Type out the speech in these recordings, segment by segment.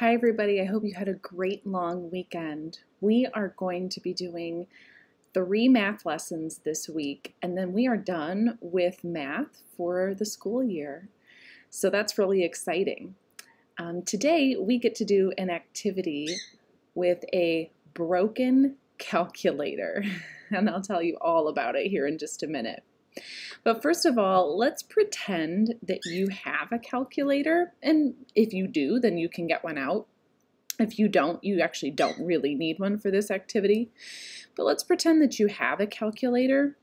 Hi, everybody. I hope you had a great long weekend. We are going to be doing three math lessons this week, and then we are done with math for the school year. So that's really exciting. Um, today, we get to do an activity with a broken calculator, and I'll tell you all about it here in just a minute. But first of all, let's pretend that you have a calculator. And if you do, then you can get one out. If you don't, you actually don't really need one for this activity. But let's pretend that you have a calculator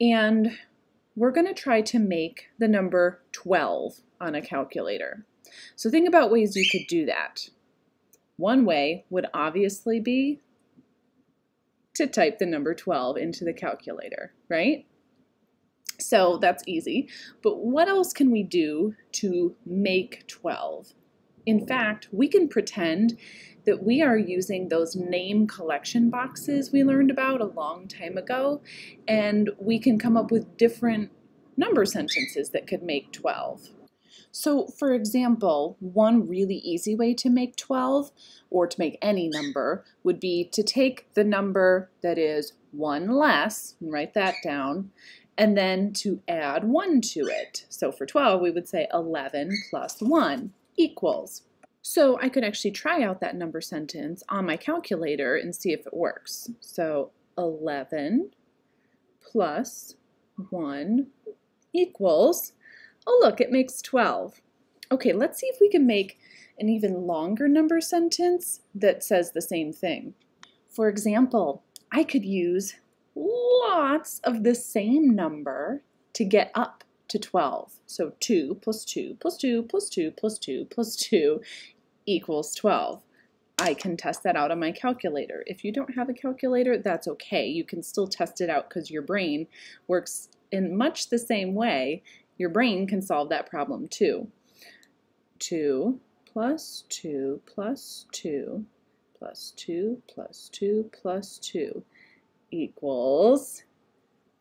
and we're going to try to make the number 12 on a calculator. So think about ways you could do that. One way would obviously be to type the number 12 into the calculator, right? So that's easy. But what else can we do to make 12? In fact, we can pretend that we are using those name collection boxes we learned about a long time ago, and we can come up with different number sentences that could make 12. So, for example, one really easy way to make 12 or to make any number would be to take the number that is one less, and write that down, and then to add 1 to it. So for 12, we would say 11 plus 1 equals. So I could actually try out that number sentence on my calculator and see if it works. So 11 plus 1 equals, oh look, it makes 12. Okay, let's see if we can make an even longer number sentence that says the same thing. For example, I could use lots of the same number to get up to 12. So 2 plus 2 plus 2 plus 2 plus 2 plus 2 equals 12. I can test that out on my calculator. If you don't have a calculator, that's okay. You can still test it out because your brain works in much the same way. Your brain can solve that problem too. 2 plus 2 plus 2 plus 2 plus 2 plus 2 equals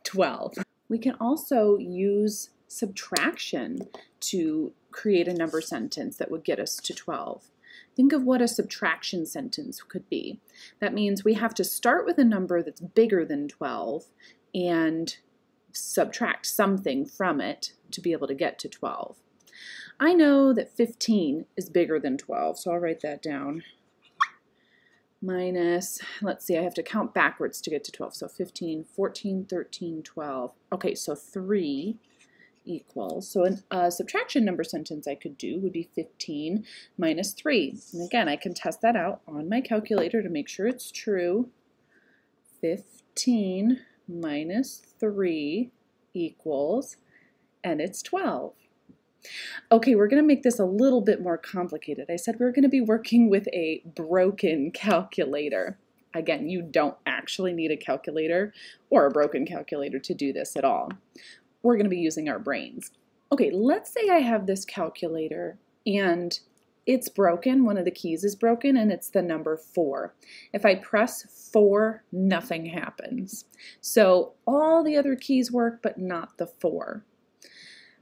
12. We can also use subtraction to create a number sentence that would get us to 12. Think of what a subtraction sentence could be. That means we have to start with a number that's bigger than 12 and subtract something from it to be able to get to 12. I know that 15 is bigger than 12, so I'll write that down minus, let's see, I have to count backwards to get to 12. So 15, 14, 13, 12. Okay, so 3 equals, so a subtraction number sentence I could do would be 15 minus 3. And again, I can test that out on my calculator to make sure it's true. 15 minus 3 equals, and it's 12. Okay, we're going to make this a little bit more complicated. I said we are going to be working with a broken calculator. Again, you don't actually need a calculator or a broken calculator to do this at all. We're going to be using our brains. Okay, let's say I have this calculator and it's broken, one of the keys is broken, and it's the number 4. If I press 4, nothing happens. So all the other keys work, but not the 4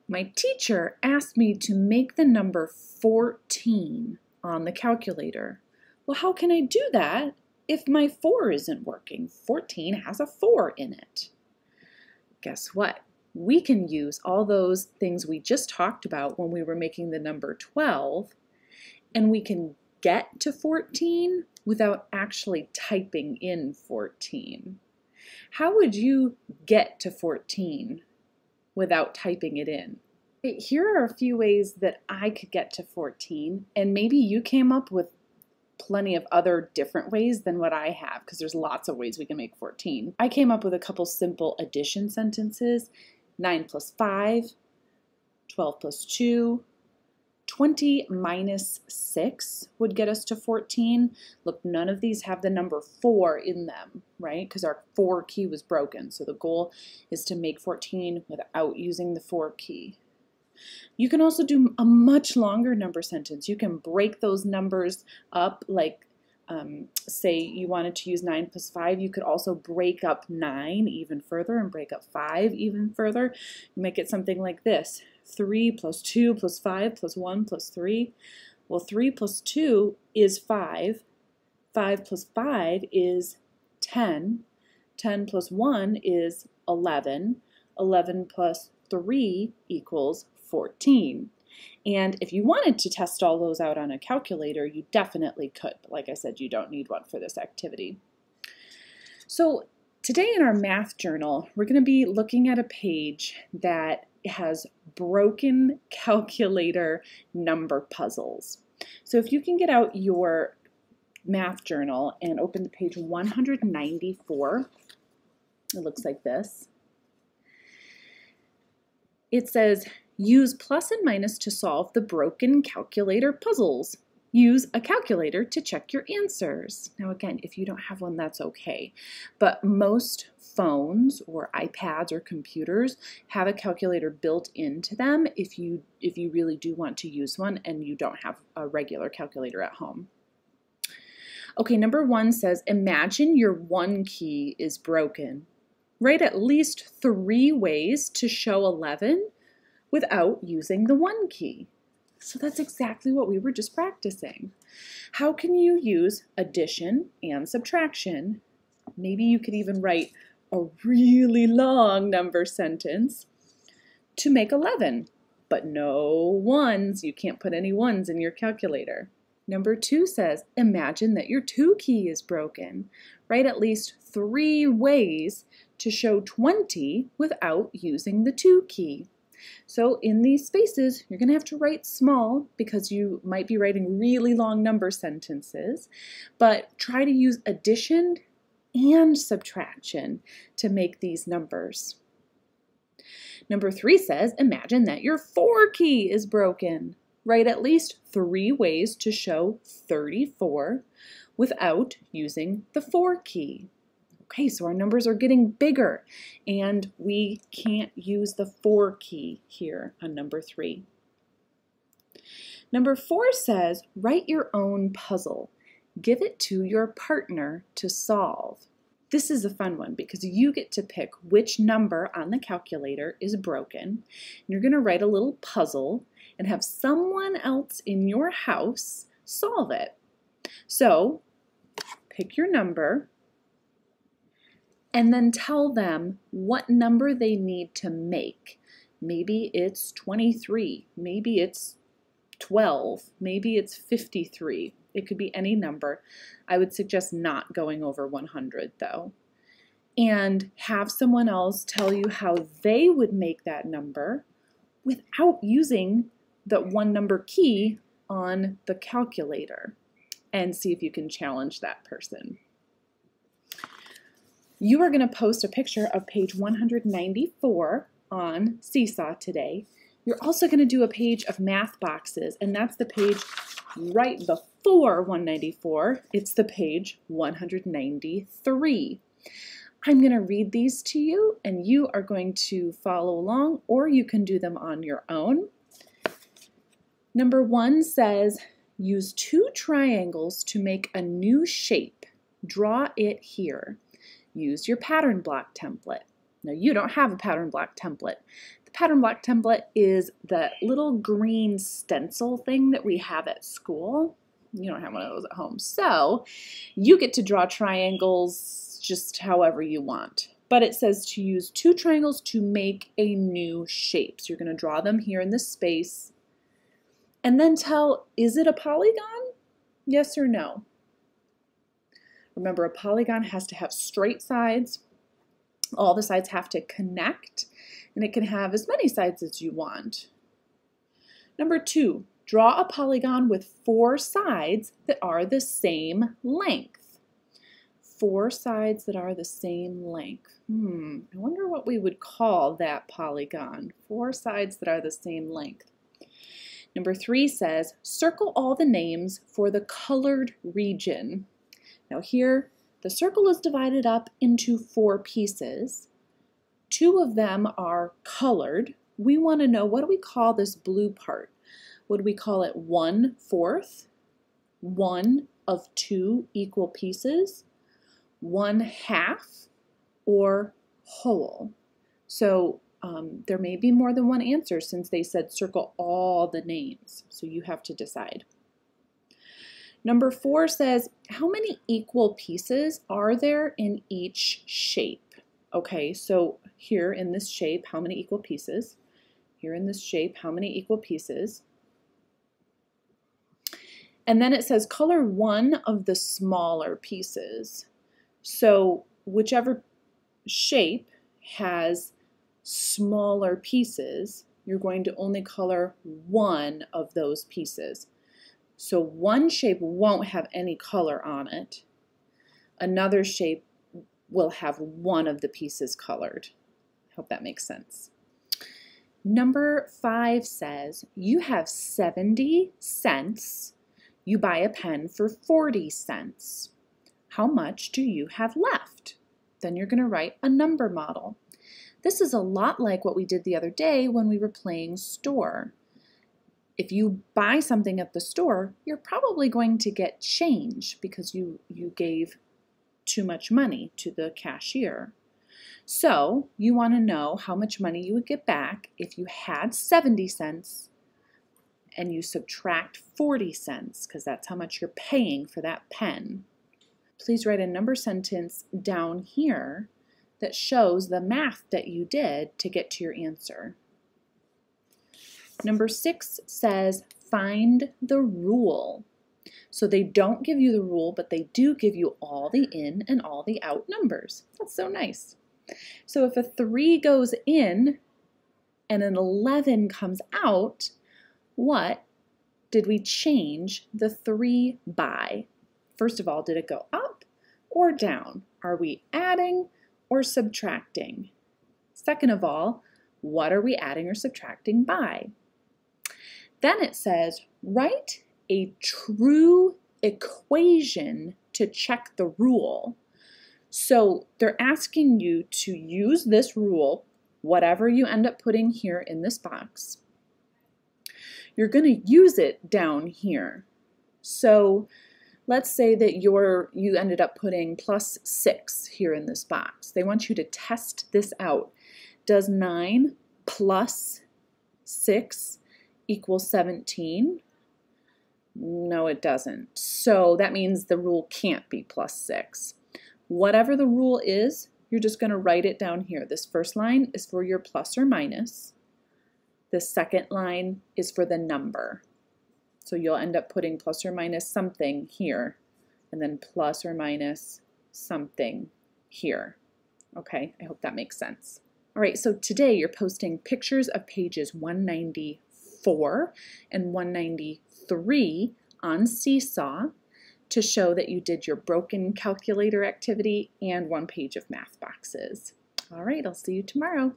my teacher asked me to make the number 14 on the calculator. Well, how can I do that if my 4 isn't working? 14 has a 4 in it. Guess what? We can use all those things we just talked about when we were making the number 12, and we can get to 14 without actually typing in 14. How would you get to 14 without typing it in. Here are a few ways that I could get to 14, and maybe you came up with plenty of other different ways than what I have, because there's lots of ways we can make 14. I came up with a couple simple addition sentences 9 plus 5, 12 plus 2, 20 minus 6 would get us to 14. Look, none of these have the number 4 in them, right? Because our 4 key was broken. So the goal is to make 14 without using the 4 key. You can also do a much longer number sentence. You can break those numbers up like um, say you wanted to use 9 plus 5, you could also break up 9 even further and break up 5 even further. Make it something like this. 3 plus 2 plus 5 plus 1 plus 3. Well, 3 plus 2 is 5. 5 plus 5 is 10. 10 plus 1 is 11. 11 plus 3 equals 14. And if you wanted to test all those out on a calculator, you definitely could. But like I said, you don't need one for this activity. So today in our math journal, we're going to be looking at a page that has broken calculator number puzzles. So if you can get out your math journal and open to page 194, it looks like this. It says, use plus and minus to solve the broken calculator puzzles. Use a calculator to check your answers. Now again, if you don't have one, that's okay. But most phones or iPads or computers have a calculator built into them if you if you really do want to use one and you don't have a regular calculator at home. Okay, number one says, imagine your one key is broken. Write at least three ways to show 11 without using the one key. So that's exactly what we were just practicing. How can you use addition and subtraction? Maybe you could even write a really long number sentence to make 11, but no ones. You can't put any ones in your calculator. Number two says, imagine that your two key is broken. Write at least three ways to show 20 without using the two key. So in these spaces, you're going to have to write small because you might be writing really long number sentences, but try to use addition and subtraction to make these numbers. Number three says, imagine that your four key is broken. Write at least three ways to show 34 without using the four key. Okay, so our numbers are getting bigger and we can't use the four key here on number three. Number four says, write your own puzzle. Give it to your partner to solve. This is a fun one because you get to pick which number on the calculator is broken. You're going to write a little puzzle and have someone else in your house solve it. So pick your number and then tell them what number they need to make. Maybe it's 23, maybe it's 12, maybe it's 53. It could be any number. I would suggest not going over 100 though. And have someone else tell you how they would make that number without using the one number key on the calculator and see if you can challenge that person. You are going to post a picture of page 194 on Seesaw today. You're also going to do a page of math boxes, and that's the page right before 194. It's the page 193. I'm going to read these to you, and you are going to follow along, or you can do them on your own. Number one says, use two triangles to make a new shape. Draw it here use your pattern block template. Now you don't have a pattern block template. The pattern block template is the little green stencil thing that we have at school. You don't have one of those at home. So you get to draw triangles just however you want. But it says to use two triangles to make a new shape. So you're going to draw them here in this space. And then tell, is it a polygon? Yes or no? Remember, a polygon has to have straight sides. All the sides have to connect, and it can have as many sides as you want. Number two, draw a polygon with four sides that are the same length. Four sides that are the same length. Hmm, I wonder what we would call that polygon. Four sides that are the same length. Number three says, circle all the names for the colored region. Now here, the circle is divided up into four pieces. Two of them are colored. We want to know, what do we call this blue part? Would we call it one fourth, one of two equal pieces, one half, or whole? So um, there may be more than one answer since they said circle all the names. So you have to decide. Number four says, how many equal pieces are there in each shape? Okay, so here in this shape, how many equal pieces? Here in this shape, how many equal pieces? And then it says color one of the smaller pieces. So whichever shape has smaller pieces, you're going to only color one of those pieces. So one shape won't have any color on it. Another shape will have one of the pieces colored. Hope that makes sense. Number five says you have 70 cents. You buy a pen for 40 cents. How much do you have left? Then you're going to write a number model. This is a lot like what we did the other day when we were playing store if you buy something at the store, you're probably going to get change because you, you gave too much money to the cashier. So you want to know how much money you would get back if you had 70 cents and you subtract 40 cents because that's how much you're paying for that pen. Please write a number sentence down here that shows the math that you did to get to your answer. Number six says find the rule. So they don't give you the rule, but they do give you all the in and all the out numbers. That's so nice. So if a 3 goes in and an 11 comes out, what did we change the 3 by? First of all, did it go up or down? Are we adding or subtracting? Second of all, what are we adding or subtracting by? Then it says, write a true equation to check the rule. So they're asking you to use this rule, whatever you end up putting here in this box. You're going to use it down here. So let's say that you're, you ended up putting plus 6 here in this box. They want you to test this out. Does 9 plus 6 equals 17? No, it doesn't. So that means the rule can't be plus 6. Whatever the rule is, you're just going to write it down here. This first line is for your plus or minus. The second line is for the number. So you'll end up putting plus or minus something here, and then plus or minus something here. Okay, I hope that makes sense. All right, so today you're posting pictures of pages 190 194 and 193 on Seesaw to show that you did your broken calculator activity and one page of math boxes. All right, I'll see you tomorrow.